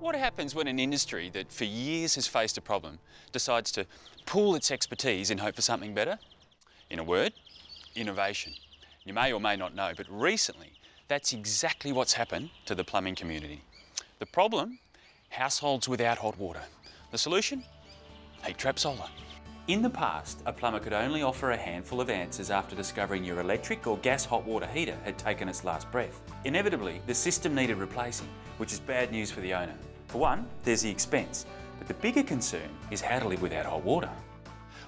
What happens when an industry that for years has faced a problem decides to pool its expertise in hope for something better? In a word, innovation. You may or may not know, but recently that's exactly what's happened to the plumbing community. The problem? Households without hot water. The solution? Heat trap solar. In the past, a plumber could only offer a handful of answers after discovering your electric or gas hot water heater had taken its last breath. Inevitably, the system needed replacing, which is bad news for the owner. For one, there's the expense, but the bigger concern is how to live without hot water.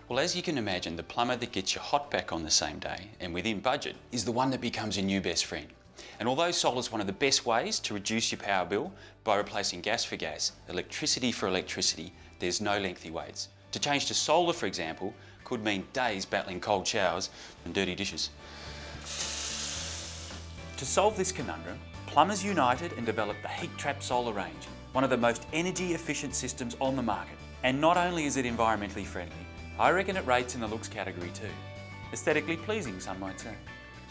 Well, as you can imagine, the plumber that gets your hot back on the same day and within budget is the one that becomes your new best friend. And although solar is one of the best ways to reduce your power bill by replacing gas for gas, electricity for electricity, there's no lengthy waits. To change to solar, for example, could mean days battling cold showers and dirty dishes. To solve this conundrum, Plumbers united and developed the Heat Trap Solar range, one of the most energy efficient systems on the market. And not only is it environmentally friendly, I reckon it rates in the looks category too. Aesthetically pleasing, some might say.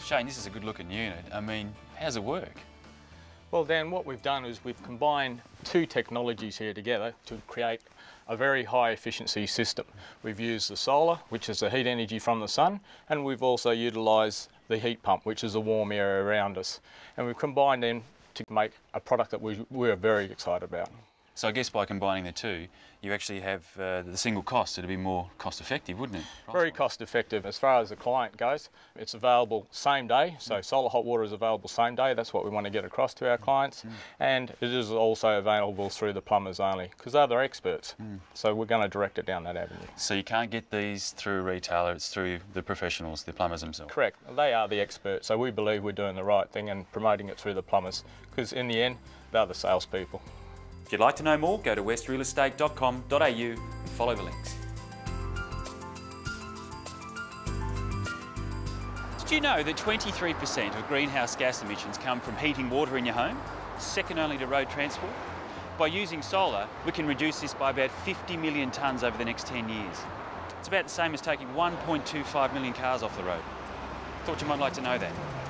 Shane, this is a good looking unit. I mean, how's it work? Well, Dan, what we've done is we've combined two technologies here together to create a very high efficiency system. We've used the solar, which is the heat energy from the sun, and we've also utilised the heat pump, which is the warm air around us. And we've combined them to make a product that we, we're very excited about. So I guess by combining the two, you actually have uh, the single cost. It'd be more cost effective, wouldn't it? Very cost effective. As far as the client goes, it's available same day. So mm. solar hot water is available same day. That's what we want to get across to our clients. Mm. And it is also available through the plumbers only because they're the experts. Mm. So we're going to direct it down that avenue. So you can't get these through a retailer, it's through the professionals, the plumbers themselves. Correct. They are the experts. So we believe we're doing the right thing and promoting it through the plumbers because in the end, they're the salespeople. If you'd like to know more, go to westrealestate.com.au and follow the links. Did you know that 23% of greenhouse gas emissions come from heating water in your home, second only to road transport? By using solar, we can reduce this by about 50 million tonnes over the next 10 years. It's about the same as taking 1.25 million cars off the road. Thought you might like to know that.